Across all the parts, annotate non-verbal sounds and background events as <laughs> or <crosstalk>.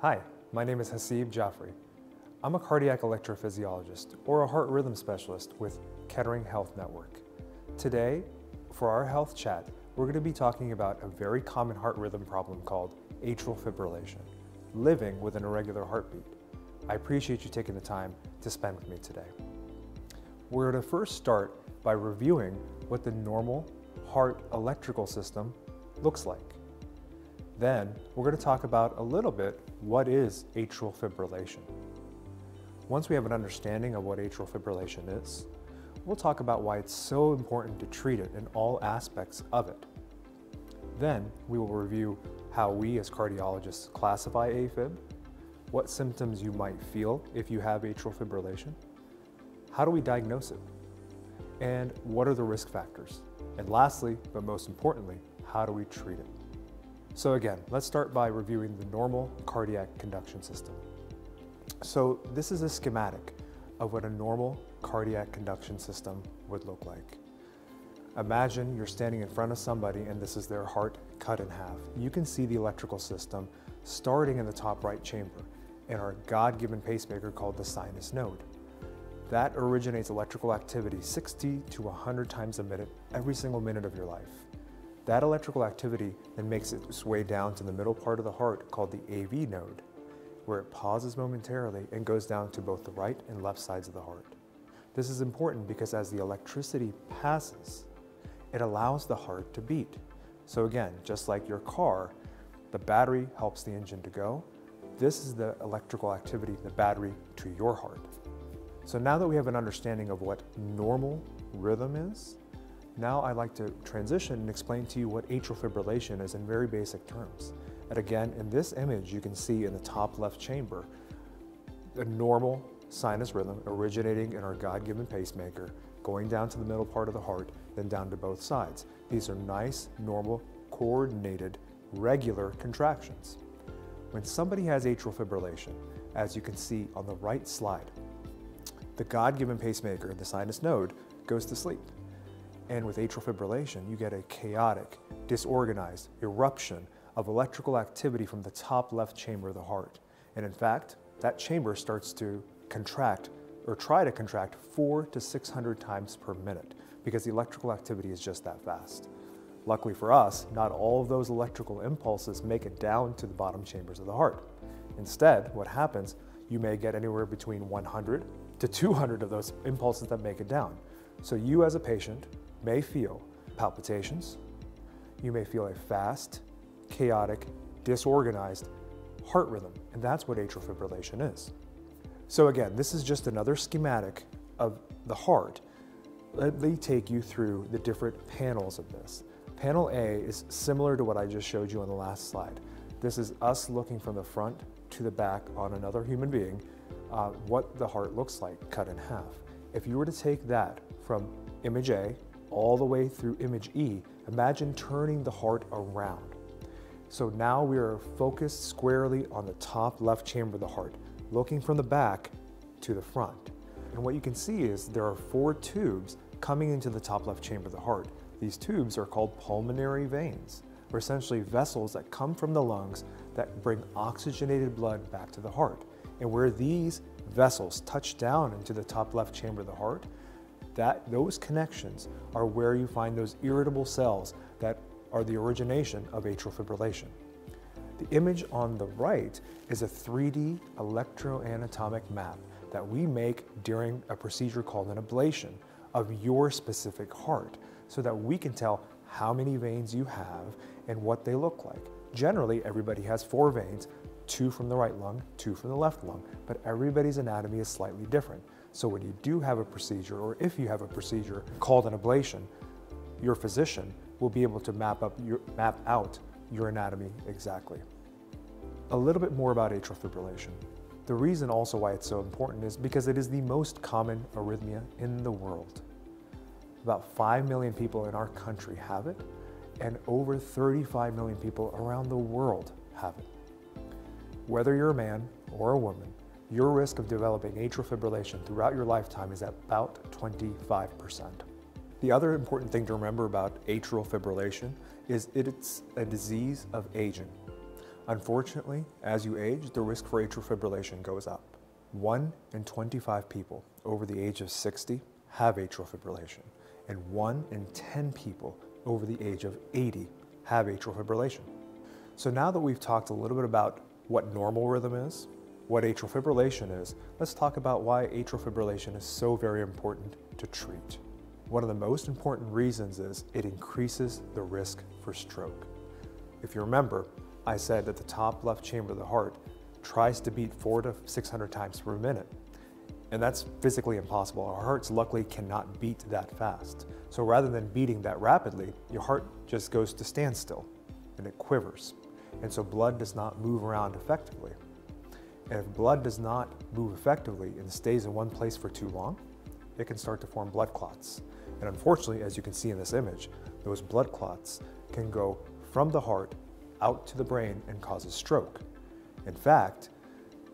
Hi, my name is Haseeb Jafri. I'm a cardiac electrophysiologist or a heart rhythm specialist with Kettering Health Network. Today, for our health chat, we're going to be talking about a very common heart rhythm problem called atrial fibrillation, living with an irregular heartbeat. I appreciate you taking the time to spend with me today. We're going to first start by reviewing what the normal heart electrical system looks like. Then we're going to talk about a little bit what is atrial fibrillation. Once we have an understanding of what atrial fibrillation is, we'll talk about why it's so important to treat it in all aspects of it. Then we will review how we as cardiologists classify AFib, what symptoms you might feel if you have atrial fibrillation, how do we diagnose it, and what are the risk factors. And lastly, but most importantly, how do we treat it? So again, let's start by reviewing the normal cardiac conduction system. So this is a schematic of what a normal cardiac conduction system would look like. Imagine you're standing in front of somebody and this is their heart cut in half. You can see the electrical system starting in the top right chamber in our God-given pacemaker called the sinus node. That originates electrical activity 60 to 100 times a minute every single minute of your life. That electrical activity then makes its way down to the middle part of the heart called the AV node, where it pauses momentarily and goes down to both the right and left sides of the heart. This is important because as the electricity passes, it allows the heart to beat. So again, just like your car, the battery helps the engine to go. This is the electrical activity, the battery to your heart. So now that we have an understanding of what normal rhythm is, now I'd like to transition and explain to you what atrial fibrillation is in very basic terms. And again, in this image, you can see in the top left chamber, a normal sinus rhythm originating in our God-given pacemaker, going down to the middle part of the heart, then down to both sides. These are nice, normal, coordinated, regular contractions. When somebody has atrial fibrillation, as you can see on the right slide, the God-given pacemaker, the sinus node, goes to sleep. And with atrial fibrillation, you get a chaotic, disorganized eruption of electrical activity from the top left chamber of the heart. And in fact, that chamber starts to contract or try to contract four to 600 times per minute because the electrical activity is just that fast. Luckily for us, not all of those electrical impulses make it down to the bottom chambers of the heart. Instead, what happens, you may get anywhere between 100 to 200 of those impulses that make it down. So you as a patient may feel palpitations, you may feel a fast, chaotic, disorganized heart rhythm, and that's what atrial fibrillation is. So again, this is just another schematic of the heart. Let me take you through the different panels of this. Panel A is similar to what I just showed you on the last slide. This is us looking from the front to the back on another human being, uh, what the heart looks like cut in half. If you were to take that from image A all the way through image E, imagine turning the heart around. So now we are focused squarely on the top left chamber of the heart, looking from the back to the front. And what you can see is there are four tubes coming into the top left chamber of the heart. These tubes are called pulmonary veins, or essentially vessels that come from the lungs that bring oxygenated blood back to the heart. And where these vessels touch down into the top left chamber of the heart, that those connections are where you find those irritable cells that are the origination of atrial fibrillation. The image on the right is a 3D electroanatomic map that we make during a procedure called an ablation of your specific heart so that we can tell how many veins you have and what they look like. Generally, everybody has four veins, two from the right lung, two from the left lung, but everybody's anatomy is slightly different. So when you do have a procedure, or if you have a procedure called an ablation, your physician will be able to map, up your, map out your anatomy exactly. A little bit more about atrial fibrillation. The reason also why it's so important is because it is the most common arrhythmia in the world. About 5 million people in our country have it, and over 35 million people around the world have it. Whether you're a man or a woman, your risk of developing atrial fibrillation throughout your lifetime is about 25%. The other important thing to remember about atrial fibrillation is it's a disease of aging. Unfortunately, as you age, the risk for atrial fibrillation goes up. 1 in 25 people over the age of 60 have atrial fibrillation, and 1 in 10 people over the age of 80 have atrial fibrillation. So now that we've talked a little bit about what normal rhythm is, what atrial fibrillation is, let's talk about why atrial fibrillation is so very important to treat. One of the most important reasons is it increases the risk for stroke. If you remember, I said that the top left chamber of the heart tries to beat four to 600 times per minute. And that's physically impossible. Our hearts luckily cannot beat that fast. So rather than beating that rapidly, your heart just goes to standstill and it quivers. And so blood does not move around effectively. And if blood does not move effectively and stays in one place for too long, it can start to form blood clots. And unfortunately, as you can see in this image, those blood clots can go from the heart out to the brain and cause a stroke. In fact,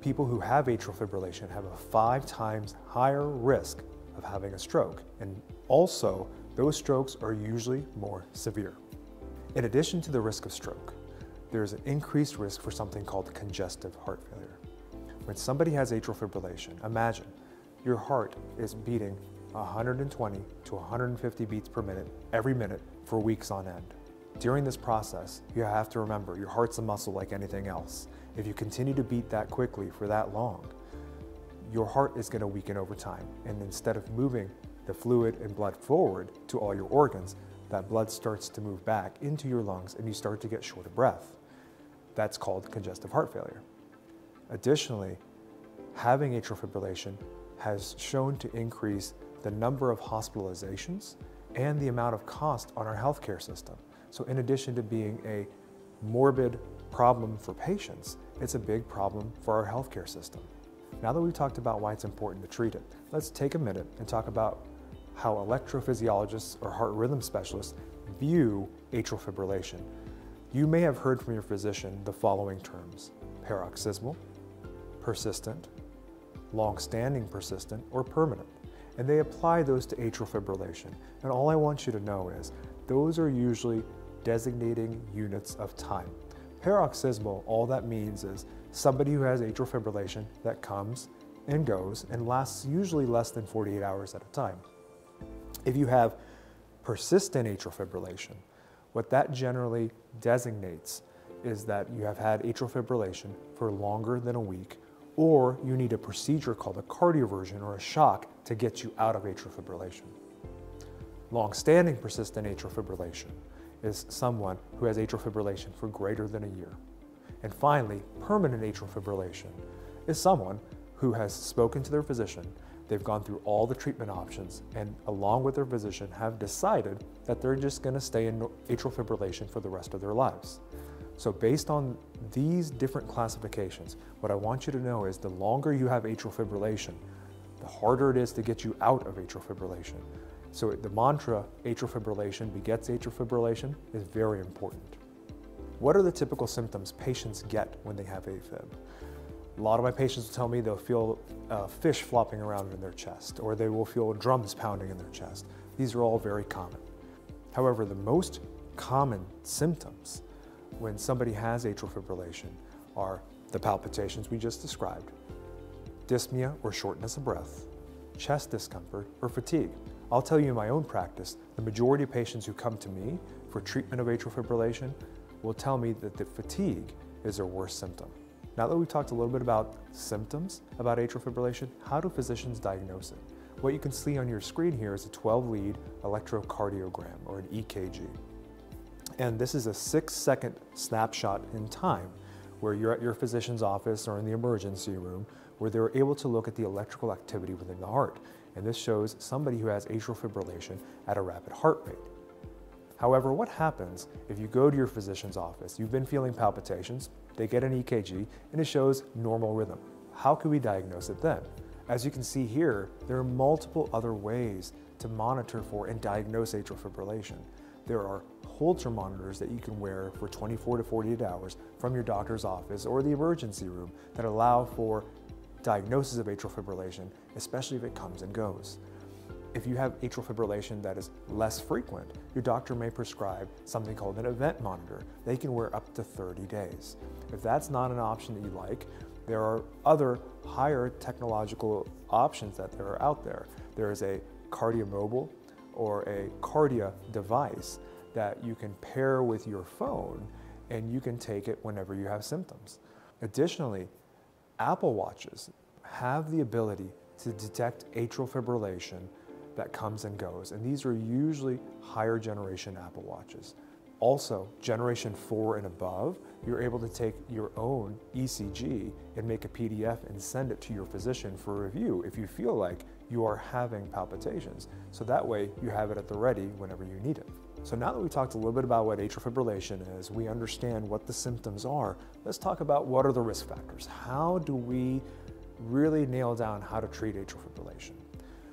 people who have atrial fibrillation have a five times higher risk of having a stroke. And also, those strokes are usually more severe. In addition to the risk of stroke, there's an increased risk for something called congestive heart failure. When somebody has atrial fibrillation, imagine your heart is beating 120 to 150 beats per minute every minute for weeks on end. During this process, you have to remember your heart's a muscle like anything else. If you continue to beat that quickly for that long, your heart is going to weaken over time. And instead of moving the fluid and blood forward to all your organs, that blood starts to move back into your lungs and you start to get short of breath. That's called congestive heart failure. Additionally, having atrial fibrillation has shown to increase the number of hospitalizations and the amount of cost on our healthcare system. So in addition to being a morbid problem for patients, it's a big problem for our healthcare system. Now that we've talked about why it's important to treat it, let's take a minute and talk about how electrophysiologists or heart rhythm specialists view atrial fibrillation. You may have heard from your physician the following terms, paroxysmal, persistent, long-standing persistent, or permanent. And they apply those to atrial fibrillation. And all I want you to know is those are usually designating units of time. Paroxysmal, all that means is somebody who has atrial fibrillation that comes and goes and lasts usually less than 48 hours at a time. If you have persistent atrial fibrillation, what that generally designates is that you have had atrial fibrillation for longer than a week, or you need a procedure called a cardioversion or a shock to get you out of atrial fibrillation. Long-standing persistent atrial fibrillation is someone who has atrial fibrillation for greater than a year. And finally, permanent atrial fibrillation is someone who has spoken to their physician, they've gone through all the treatment options, and along with their physician have decided that they're just going to stay in atrial fibrillation for the rest of their lives. So based on these different classifications, what I want you to know is the longer you have atrial fibrillation, the harder it is to get you out of atrial fibrillation. So the mantra, atrial fibrillation begets atrial fibrillation, is very important. What are the typical symptoms patients get when they have AFib? A lot of my patients will tell me they'll feel uh, fish flopping around in their chest, or they will feel drums pounding in their chest. These are all very common. However, the most common symptoms when somebody has atrial fibrillation are the palpitations we just described, dyspnea or shortness of breath, chest discomfort, or fatigue. I'll tell you in my own practice, the majority of patients who come to me for treatment of atrial fibrillation will tell me that the fatigue is their worst symptom. Now that we've talked a little bit about symptoms about atrial fibrillation, how do physicians diagnose it? What you can see on your screen here is a 12-lead electrocardiogram, or an EKG. And this is a six-second snapshot in time where you're at your physician's office or in the emergency room where they're able to look at the electrical activity within the heart and this shows somebody who has atrial fibrillation at a rapid heart rate. However, what happens if you go to your physician's office, you've been feeling palpitations, they get an EKG, and it shows normal rhythm. How can we diagnose it then? As you can see here, there are multiple other ways to monitor for and diagnose atrial fibrillation. There are Holter monitors that you can wear for 24 to 48 hours from your doctor's office or the emergency room that allow for diagnosis of atrial fibrillation, especially if it comes and goes. If you have atrial fibrillation that is less frequent, your doctor may prescribe something called an event monitor. They can wear up to 30 days. If that's not an option that you like, there are other higher technological options that are out there. There is a KardiaMobile or a Kardia device that you can pair with your phone and you can take it whenever you have symptoms. Additionally, Apple Watches have the ability to detect atrial fibrillation that comes and goes, and these are usually higher generation Apple Watches. Also, generation 4 and above, you're able to take your own ECG and make a PDF and send it to your physician for review if you feel like you are having palpitations. So that way you have it at the ready whenever you need it. So now that we talked a little bit about what atrial fibrillation is, we understand what the symptoms are, let's talk about what are the risk factors. How do we really nail down how to treat atrial fibrillation?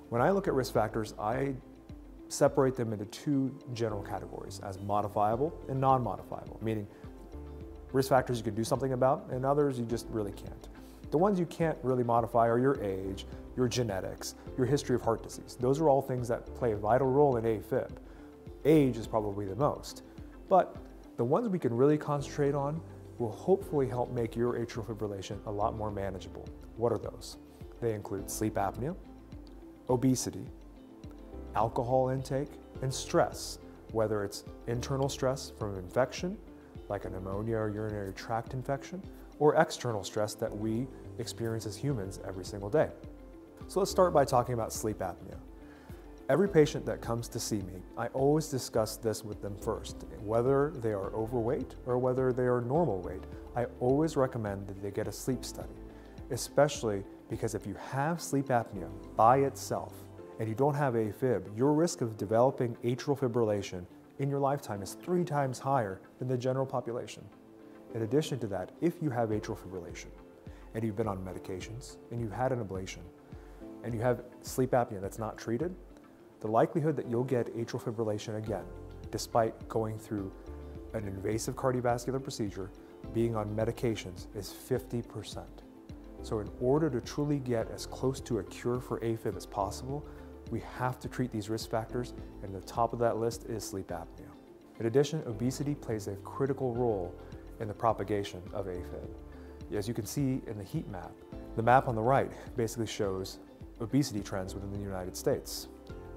When I look at risk factors, I separate them into two general categories as modifiable and non-modifiable, meaning risk factors you can do something about and others you just really can't. The ones you can't really modify are your age, your genetics, your history of heart disease. Those are all things that play a vital role in AFib. Age is probably the most. But the ones we can really concentrate on will hopefully help make your atrial fibrillation a lot more manageable. What are those? They include sleep apnea, obesity, alcohol intake, and stress, whether it's internal stress from infection, like a pneumonia or urinary tract infection, or external stress that we experience as humans every single day. So let's start by talking about sleep apnea. Every patient that comes to see me, I always discuss this with them first. Whether they are overweight or whether they are normal weight, I always recommend that they get a sleep study, especially because if you have sleep apnea by itself, and you don't have AFib, your risk of developing atrial fibrillation in your lifetime is three times higher than the general population. In addition to that, if you have atrial fibrillation and you've been on medications and you've had an ablation and you have sleep apnea that's not treated, the likelihood that you'll get atrial fibrillation again, despite going through an invasive cardiovascular procedure, being on medications, is 50%. So in order to truly get as close to a cure for AFib as possible, we have to treat these risk factors, and the top of that list is sleep apnea. In addition, obesity plays a critical role in the propagation of AFib. As you can see in the heat map, the map on the right basically shows obesity trends within the United States.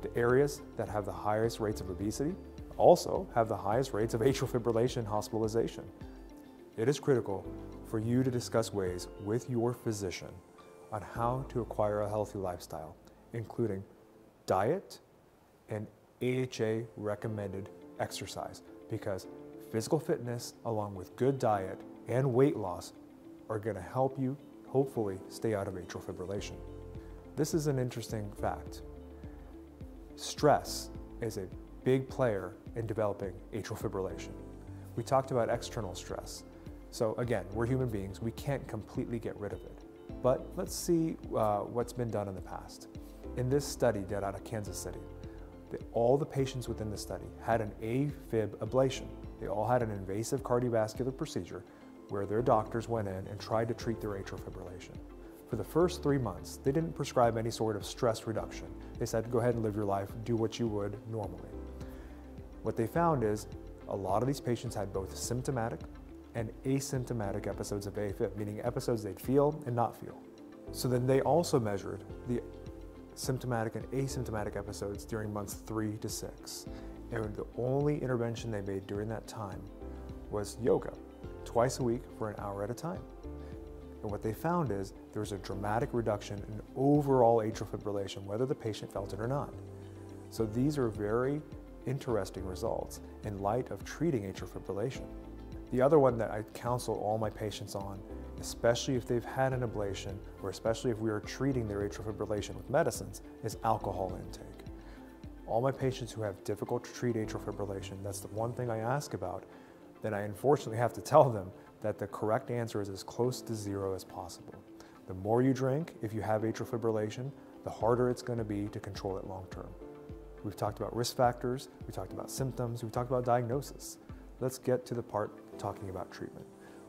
The areas that have the highest rates of obesity also have the highest rates of atrial fibrillation hospitalization. It is critical for you to discuss ways with your physician on how to acquire a healthy lifestyle, including diet and AHA recommended exercise because physical fitness along with good diet and weight loss are going to help you hopefully stay out of atrial fibrillation. This is an interesting fact. Stress is a big player in developing atrial fibrillation. We talked about external stress. So again, we're human beings, we can't completely get rid of it. But let's see uh, what's been done in the past. In this study done out of Kansas City, the, all the patients within the study had an AFib ablation. They all had an invasive cardiovascular procedure where their doctors went in and tried to treat their atrial fibrillation. For the first three months, they didn't prescribe any sort of stress reduction. They said, go ahead and live your life, do what you would normally. What they found is a lot of these patients had both symptomatic and asymptomatic episodes of AFib, meaning episodes they'd feel and not feel. So then they also measured the symptomatic and asymptomatic episodes during months three to six. And the only intervention they made during that time was yoga, twice a week for an hour at a time. And what they found is there was a dramatic reduction in overall atrial fibrillation, whether the patient felt it or not. So these are very interesting results in light of treating atrial fibrillation. The other one that I counsel all my patients on especially if they've had an ablation or especially if we are treating their atrial fibrillation with medicines, is alcohol intake. All my patients who have difficult to treat atrial fibrillation, that's the one thing I ask about, then I unfortunately have to <laughs> tell them that the correct answer is as close to zero as possible. The more you drink, if you have atrial fibrillation, the harder it's going to be to control it long term. We've talked about risk factors, we talked about symptoms, we talked about diagnosis. Let's get to the part talking about treatment.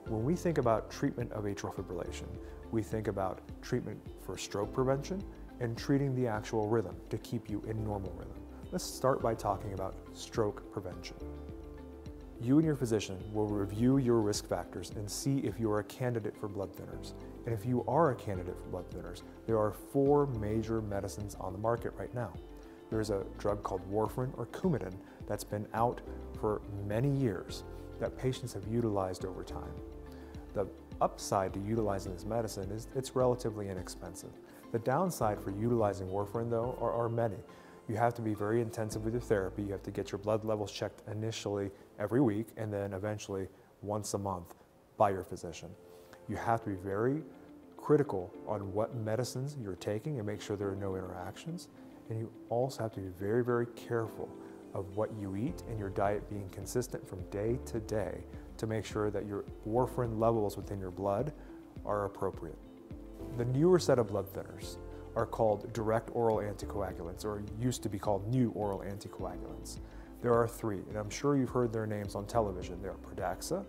When we think about treatment of atrial fibrillation, we think about treatment for stroke prevention and treating the actual rhythm to keep you in normal rhythm. Let's start by talking about stroke prevention. You and your physician will review your risk factors and see if you are a candidate for blood thinners. And if you are a candidate for blood thinners, there are four major medicines on the market right now. There's a drug called warfarin or Coumadin that's been out for many years that patients have utilized over time. The upside to utilizing this medicine is it's relatively inexpensive. The downside for utilizing warfarin though are, are many. You have to be very intensive with your therapy. You have to get your blood levels checked initially every week and then eventually once a month by your physician. You have to be very critical on what medicines you're taking and make sure there are no interactions. And you also have to be very, very careful of what you eat and your diet being consistent from day to day to make sure that your warfarin levels within your blood are appropriate. The newer set of blood thinners are called direct oral anticoagulants, or used to be called new oral anticoagulants. There are three, and I'm sure you've heard their names on television. They are Pradaxa,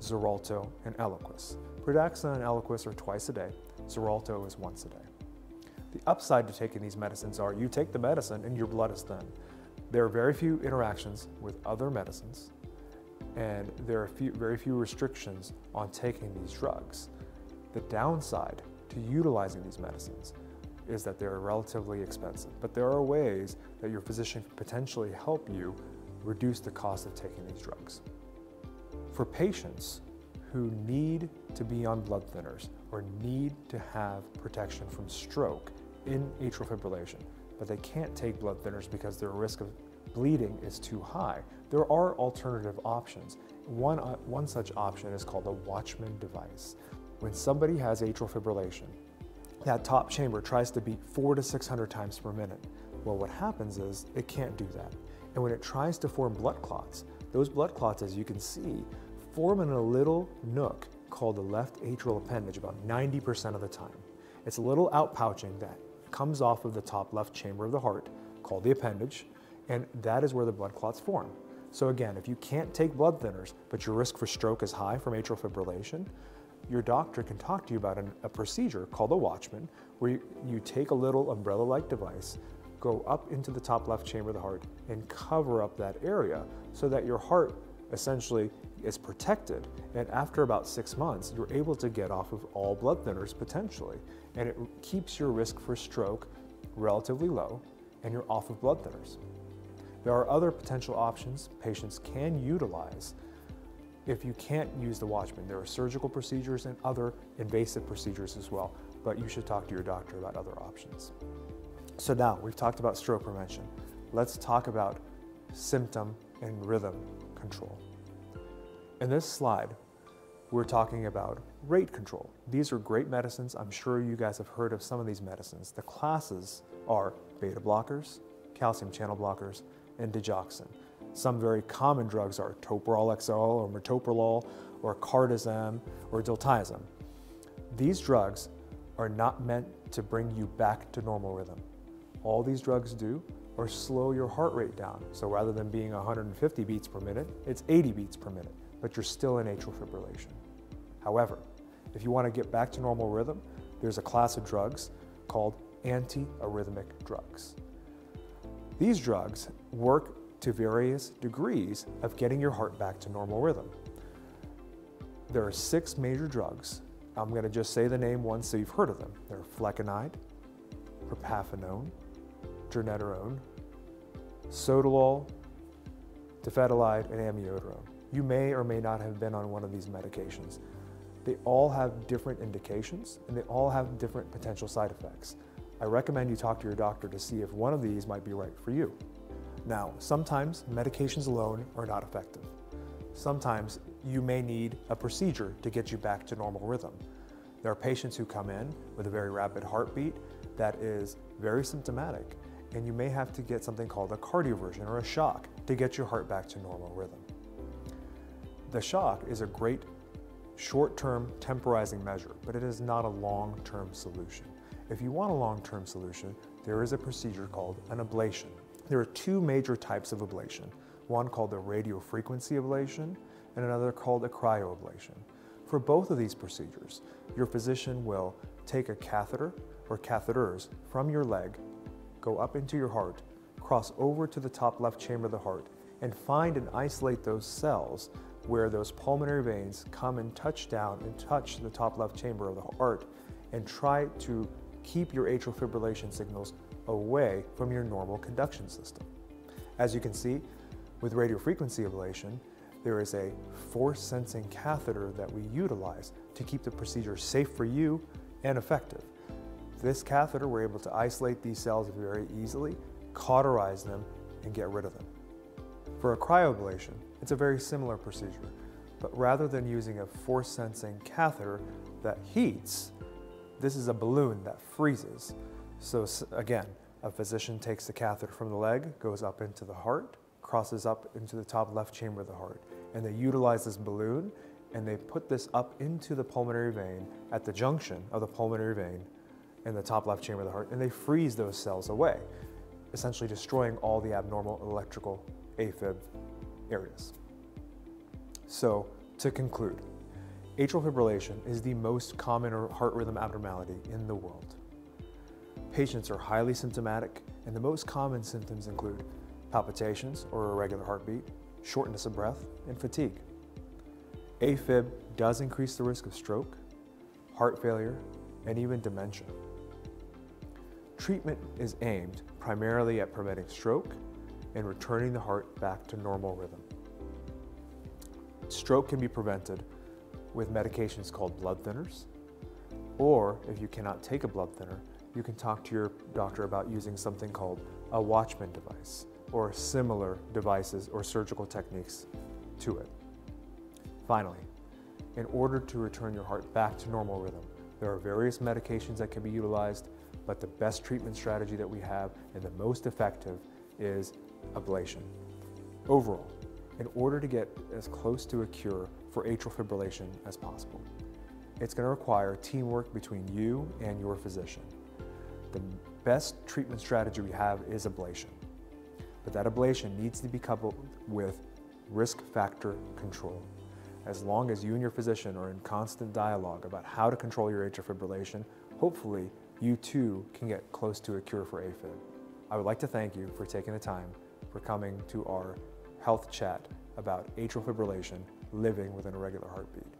Xarelto, and Eliquis. Pradaxa and Eliquis are twice a day. Xarelto is once a day. The upside to taking these medicines are you take the medicine and your blood is thin. There are very few interactions with other medicines, and there are few, very few restrictions on taking these drugs. The downside to utilizing these medicines is that they're relatively expensive, but there are ways that your physician can potentially help you reduce the cost of taking these drugs. For patients who need to be on blood thinners or need to have protection from stroke in atrial fibrillation, but they can't take blood thinners because their risk of bleeding is too high, there are alternative options. One, uh, one such option is called a Watchman device. When somebody has atrial fibrillation, that top chamber tries to beat four to 600 times per minute. Well, what happens is it can't do that. And when it tries to form blood clots, those blood clots, as you can see, form in a little nook called the left atrial appendage about 90% of the time. It's a little outpouching that comes off of the top left chamber of the heart called the appendage, and that is where the blood clots form. So again, if you can't take blood thinners, but your risk for stroke is high from atrial fibrillation, your doctor can talk to you about an, a procedure called a Watchman, where you, you take a little umbrella-like device, go up into the top left chamber of the heart, and cover up that area so that your heart essentially is protected. And after about six months, you're able to get off of all blood thinners potentially. And it keeps your risk for stroke relatively low, and you're off of blood thinners. There are other potential options patients can utilize if you can't use the Watchman. There are surgical procedures and other invasive procedures as well, but you should talk to your doctor about other options. So now we've talked about stroke prevention. Let's talk about symptom and rhythm control. In this slide, we're talking about rate control. These are great medicines. I'm sure you guys have heard of some of these medicines. The classes are beta blockers, calcium channel blockers, and digoxin. Some very common drugs are toprol XL or metoprolol or cardizem or diltiazem. These drugs are not meant to bring you back to normal rhythm. All these drugs do are slow your heart rate down. So rather than being 150 beats per minute, it's 80 beats per minute, but you're still in atrial fibrillation. However, if you want to get back to normal rhythm, there's a class of drugs called antiarrhythmic drugs. These drugs work to various degrees of getting your heart back to normal rhythm. There are six major drugs. I'm going to just say the name once so you've heard of them. They're flecainide, propafenone, dronedarone, sotalol, dofetilide, and amiodarone. You may or may not have been on one of these medications. They all have different indications and they all have different potential side effects. I recommend you talk to your doctor to see if one of these might be right for you. Now, sometimes medications alone are not effective. Sometimes you may need a procedure to get you back to normal rhythm. There are patients who come in with a very rapid heartbeat that is very symptomatic, and you may have to get something called a cardioversion or a shock to get your heart back to normal rhythm. The shock is a great short-term temporizing measure, but it is not a long-term solution. If you want a long-term solution, there is a procedure called an ablation. There are two major types of ablation, one called the radiofrequency ablation and another called a cryoablation. For both of these procedures, your physician will take a catheter or catheters from your leg go up into your heart, cross over to the top left chamber of the heart, and find and isolate those cells where those pulmonary veins come and touch down and touch the top left chamber of the heart and try to keep your atrial fibrillation signals away from your normal conduction system. As you can see, with radiofrequency ablation, there is a force sensing catheter that we utilize to keep the procedure safe for you and effective. This catheter, we're able to isolate these cells very easily, cauterize them, and get rid of them. For a cryoablation, it's a very similar procedure, but rather than using a force sensing catheter that heats, this is a balloon that freezes. So again, a physician takes the catheter from the leg, goes up into the heart, crosses up into the top left chamber of the heart, and they utilize this balloon and they put this up into the pulmonary vein at the junction of the pulmonary vein in the top left chamber of the heart, and they freeze those cells away, essentially destroying all the abnormal electrical AFib areas. So, to conclude, atrial fibrillation is the most common heart rhythm abnormality in the world. Patients are highly symptomatic, and the most common symptoms include palpitations or irregular heartbeat, shortness of breath, and fatigue. AFib does increase the risk of stroke, heart failure, and even dementia. Treatment is aimed primarily at preventing stroke and returning the heart back to normal rhythm. Stroke can be prevented with medications called blood thinners, or if you cannot take a blood thinner, you can talk to your doctor about using something called a Watchman device or similar devices or surgical techniques to it. Finally, in order to return your heart back to normal rhythm, there are various medications that can be utilized but the best treatment strategy that we have and the most effective is ablation. Overall, in order to get as close to a cure for atrial fibrillation as possible, it's going to require teamwork between you and your physician. The best treatment strategy we have is ablation, but that ablation needs to be coupled with risk factor control. As long as you and your physician are in constant dialogue about how to control your atrial fibrillation, hopefully you too can get close to a cure for AFib. I would like to thank you for taking the time for coming to our health chat about atrial fibrillation living with an irregular heartbeat.